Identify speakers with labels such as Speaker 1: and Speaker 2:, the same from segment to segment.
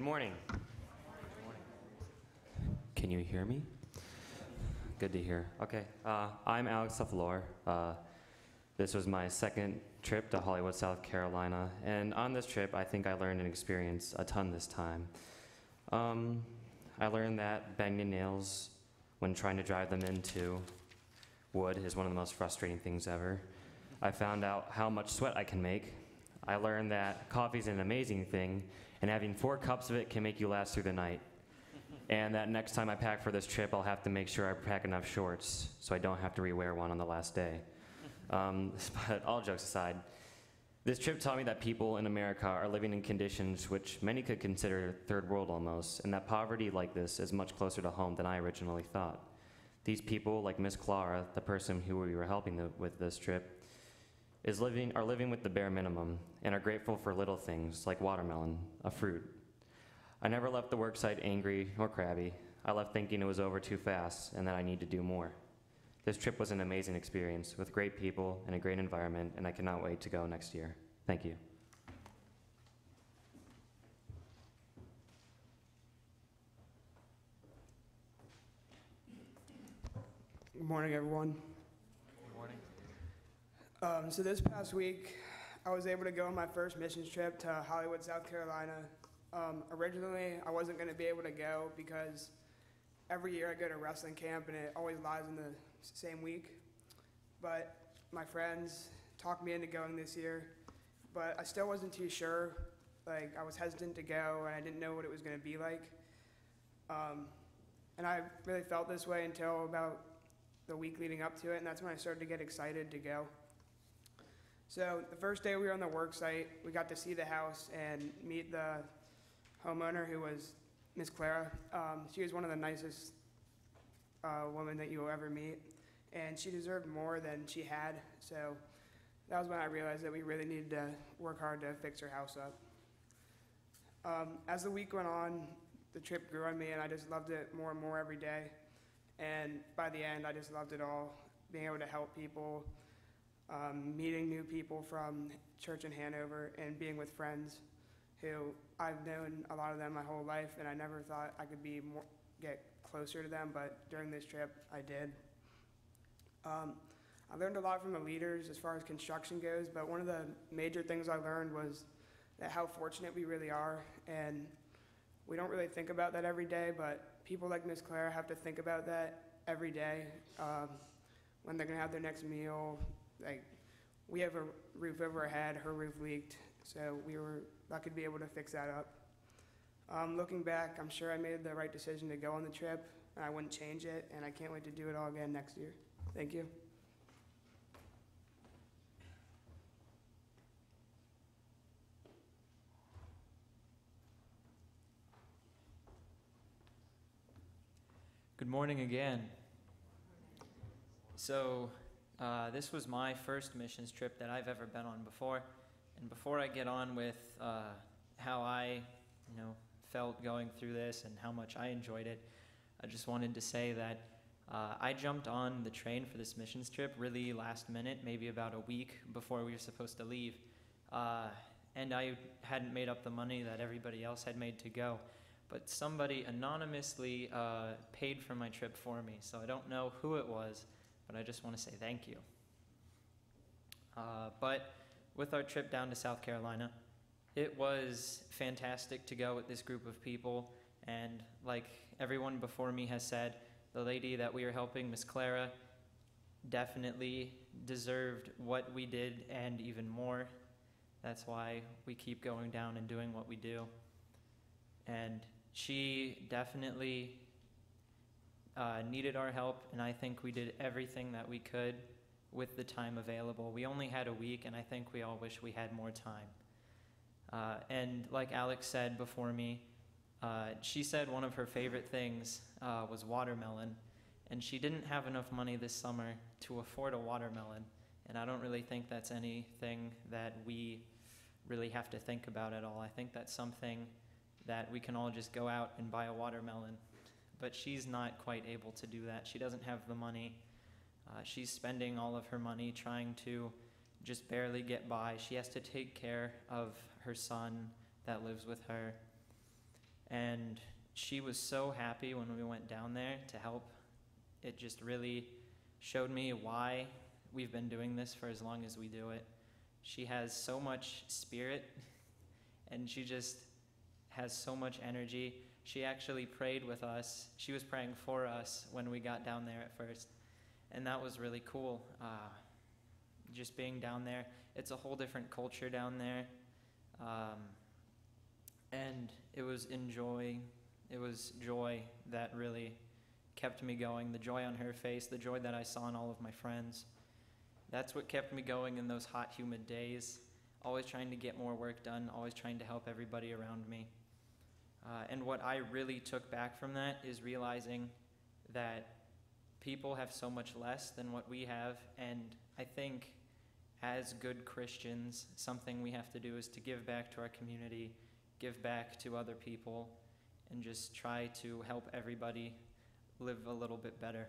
Speaker 1: Good morning. Can you hear me? Good to hear. Okay, uh, I'm Alex Lafleur. Uh, this was my second trip to Hollywood, South Carolina, and on this trip, I think I learned and experienced a ton this time. Um, I learned that banging nails when trying to drive them into wood is one of the most frustrating things ever. I found out how much sweat I can make. I learned that coffee is an amazing thing, and having four cups of it can make you last through the night. And that next time I pack for this trip, I'll have to make sure I pack enough shorts so I don't have to rewear one on the last day. Um, but all jokes aside, this trip taught me that people in America are living in conditions which many could consider third world almost, and that poverty like this is much closer to home than I originally thought. These people, like Miss Clara, the person who we were helping the, with this trip, is living, are living with the bare minimum and are grateful for little things like watermelon, a fruit. I never left the worksite angry or crabby. I left thinking it was over too fast and that I need to do more. This trip was an amazing experience with great people and a great environment, and I cannot wait to go next year. Thank you.
Speaker 2: Good morning, everyone. Um, so this past week, I was able to go on my first missions trip to Hollywood, South Carolina. Um, originally, I wasn't going to be able to go because every year I go to wrestling camp and it always lies in the same week. But my friends talked me into going this year, but I still wasn't too sure. Like I was hesitant to go and I didn't know what it was going to be like. Um, and I really felt this way until about the week leading up to it, and that's when I started to get excited to go. So the first day we were on the work site, we got to see the house and meet the homeowner who was Miss Clara. Um, she was one of the nicest uh, women that you will ever meet, and she deserved more than she had. So that was when I realized that we really needed to work hard to fix her house up. Um, as the week went on, the trip grew on me, and I just loved it more and more every day. And by the end, I just loved it all. Being able to help people, um, meeting new people from church in Hanover, and being with friends who I've known a lot of them my whole life, and I never thought I could be more, get closer to them. But during this trip, I did. Um, I learned a lot from the leaders as far as construction goes, but one of the major things I learned was that how fortunate we really are, and we don't really think about that every day, but people like Miss Clara have to think about that every day um, when they're gonna have their next meal. Like, we have a roof over our head, her roof leaked, so we were lucky to be able to fix that up. Um, looking back, I'm sure I made the right decision to go on the trip, and I wouldn't change it, and I can't wait to do it all again next year. Thank you.
Speaker 3: Good morning again. So, uh, this was my first missions trip that I've ever been on before. And before I get on with uh, how I, you know, felt going through this and how much I enjoyed it, I just wanted to say that uh, I jumped on the train for this missions trip really last minute, maybe about a week before we were supposed to leave. Uh, and I hadn't made up the money that everybody else had made to go but somebody anonymously uh, paid for my trip for me. So I don't know who it was, but I just want to say thank you. Uh, but with our trip down to South Carolina, it was fantastic to go with this group of people. And like everyone before me has said, the lady that we were helping, Miss Clara, definitely deserved what we did and even more. That's why we keep going down and doing what we do. And she definitely uh, needed our help, and I think we did everything that we could with the time available. We only had a week, and I think we all wish we had more time. Uh, and like Alex said before me, uh, she said one of her favorite things uh, was watermelon, and she didn't have enough money this summer to afford a watermelon. And I don't really think that's anything that we really have to think about at all. I think that's something that we can all just go out and buy a watermelon. But she's not quite able to do that. She doesn't have the money. Uh, she's spending all of her money trying to just barely get by. She has to take care of her son that lives with her. And she was so happy when we went down there to help. It just really showed me why we've been doing this for as long as we do it. She has so much spirit and she just has so much energy. She actually prayed with us. She was praying for us when we got down there at first. And that was really cool. Uh, just being down there. It's a whole different culture down there. Um, and it was enjoy, it was joy that really kept me going. The joy on her face, the joy that I saw in all of my friends. That's what kept me going in those hot, humid days. Always trying to get more work done, always trying to help everybody around me. Uh, and what I really took back from that is realizing that people have so much less than what we have. And I think as good Christians, something we have to do is to give back to our community, give back to other people, and just try to help everybody live a little bit better.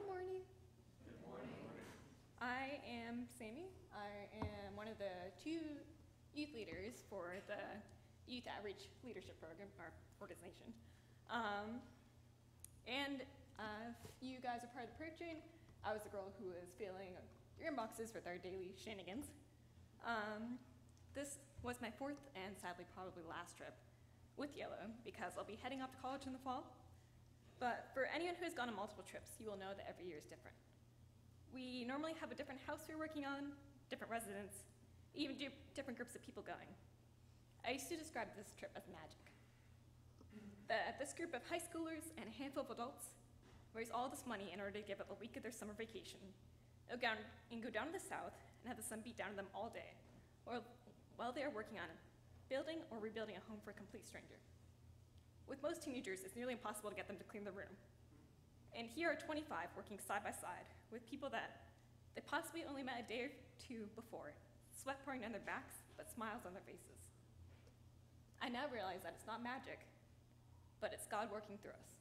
Speaker 4: Good morning. Good morning. I am Sammy. I am one of the two youth leaders for the Youth Outreach Leadership Program, our organization. Um, and uh, if you guys are part of the prayer chain, I was the girl who was filling your inboxes with our daily shenanigans. Um, this was my fourth and sadly probably last trip with Yellow because I'll be heading off to college in the fall. But for anyone who has gone on multiple trips, you will know that every year is different. We normally have a different house we're working on, different residents, even di- different groups of people going. I used to describe this trip as magic. That this group of high schoolers and a handful of adults raise all this money in order to give up a week of their summer vacation, and go down to the south and have the sun beat down on them all day, or while they are working on building or rebuilding a home for a complete stranger. With most teenagers, it's nearly impossible to get them to clean the room. And here are 25 working side by side with people that they possibly only met a day or two before, sweat pouring down their backs, but smiles on their faces. I now realize that it's not magic, but it's God working through us,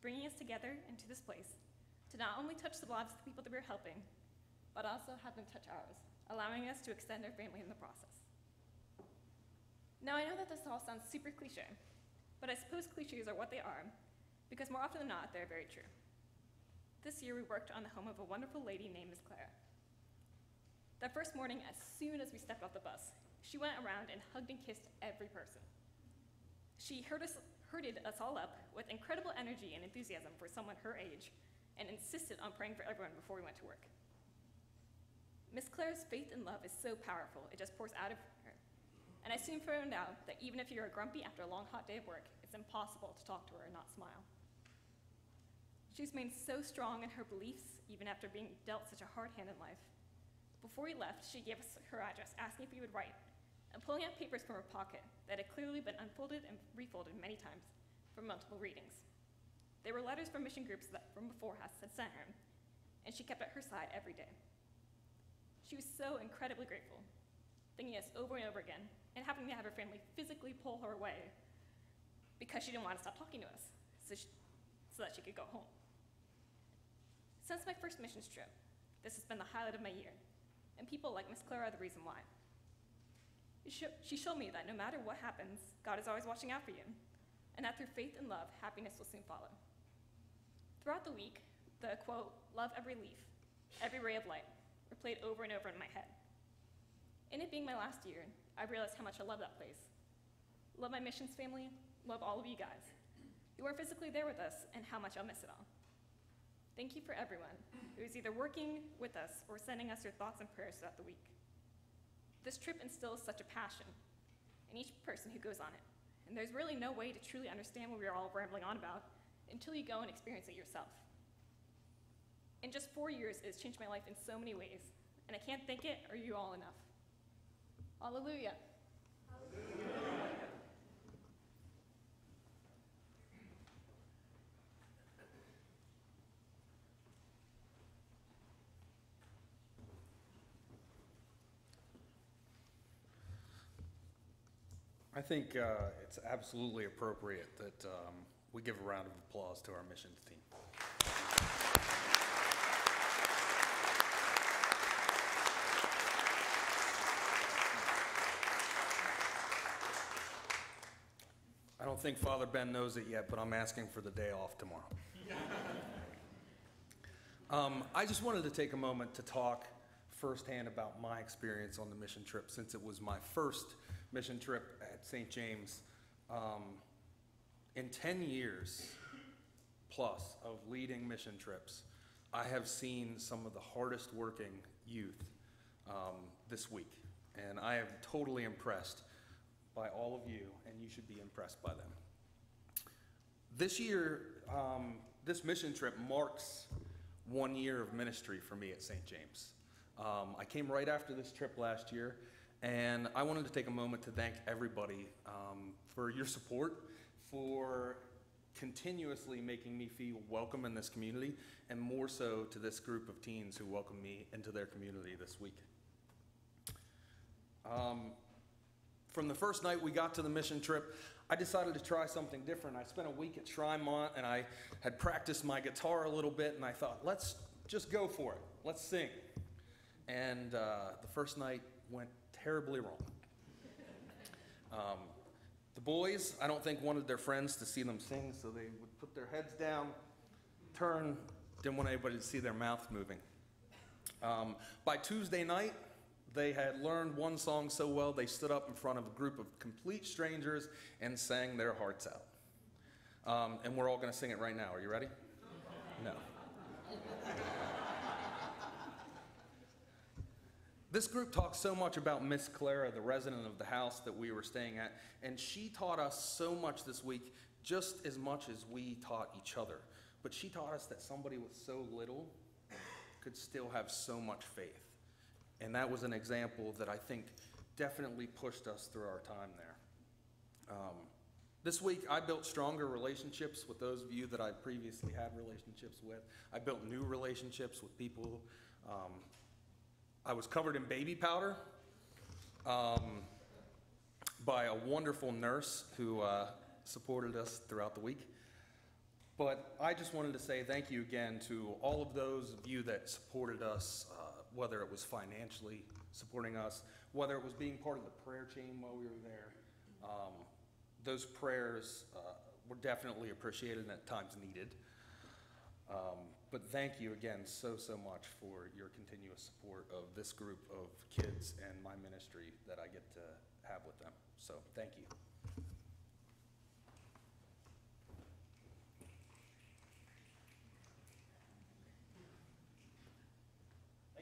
Speaker 4: bringing us together into this place to not only touch the lives of the people that we're helping, but also have them touch ours, allowing us to extend our family in the process. Now, I know that this all sounds super cliche, but I suppose cliches are what they are, because more often than not, they're very true. This year, we worked on the home of a wonderful lady named Miss Clara. That first morning, as soon as we stepped off the bus, she went around and hugged and kissed every person. She herd us, herded us all up with incredible energy and enthusiasm for someone her age, and insisted on praying for everyone before we went to work. Miss Claire's faith and love is so powerful, it just pours out of. And I soon found out that even if you're grumpy after a long, hot day of work, it's impossible to talk to her and not smile. She's remained so strong in her beliefs, even after being dealt such a hard hand in life. Before we left, she gave us her address, asking if we would write, and pulling out papers from her pocket that had clearly been unfolded and refolded many times from multiple readings. They were letters from mission groups that from before us had sent her, and she kept at her side every day. She was so incredibly grateful, thanking us over and over again, and having to have her family physically pull her away because she didn't want to stop talking to us, so, she, so that she could go home. Since my first missions trip, this has been the highlight of my year, and people like Miss Clara are the reason why. She showed me that no matter what happens, God is always watching out for you, and that through faith and love, happiness will soon follow. Throughout the week, the quote, love every leaf, every ray of light, replayed over and over in my head. In it being my last year, I realized how much I love that place. Love my missions family, love all of you guys. You weren't physically there with us, and how much I'll miss it all. Thank you for everyone who is either working with us or sending us your thoughts and prayers throughout the week. This trip instills such a passion in each person who goes on it, and there's really no way to truly understand what we are all rambling on about until you go and experience it yourself. In just four years, it's changed my life in so many ways, and I can't thank it or you all enough. Hallelujah.
Speaker 5: I think uh, it's absolutely appropriate that um, we give a round of applause to our missions team. Don't think Father Ben knows it yet, but I'm asking for the day off tomorrow. Um, I just wanted to take a moment to talk firsthand about my experience on the mission trip, since it was my first mission trip at St. James. Um, in 10 years plus of leading mission trips, I have seen some of the hardest working youth um, this week, and I am totally impressed by all of you, and you should be impressed by them. This year, um, this mission trip marks one year of ministry for me at St. James. Um, I came right after this trip last year, and I wanted to take a moment to thank everybody um, for your support, for continuously making me feel welcome in this community, and more so to this group of teens who welcomed me into their community this week. Um, from the first night we got to the mission trip, I decided to try something different. I spent a week at Shrine Mont and I had practiced my guitar a little bit, and I thought, let's just go for it. Let's sing. And uh, the first night went terribly wrong. Um, the boys, I don't think, wanted their friends to see them sing, so they would put their heads down, turn, didn't want anybody to see their mouth moving. Um, by Tuesday night, they had learned one song so well they stood up in front of a group of complete strangers and sang their hearts out. Um, and we're all going to sing it right now. Are you ready? No. This group talks so much about Miss Clara, the resident of the house that we were staying at, and she taught us so much this week, just as much as we taught each other. But she taught us that somebody with so little could still have so much faith. And that was an example that I think definitely pushed us through our time there. Um, this week, I built stronger relationships with those of you that I previously had relationships with. I built new relationships with people. Um, I was covered in baby powder um, by a wonderful nurse who uh, supported us throughout the week. But I just wanted to say thank you again to all of those of you that supported us, whether it was financially supporting us, whether it was being part of the prayer chain while we were there. Um, those prayers uh, were definitely appreciated and at times needed. Um, but thank you again so, so much for your continuous support of this group of kids and my ministry that I get to have with them. So thank you.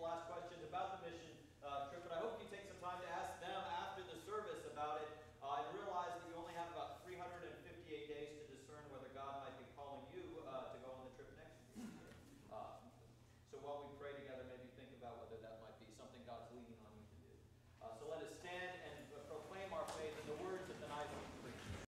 Speaker 6: lot to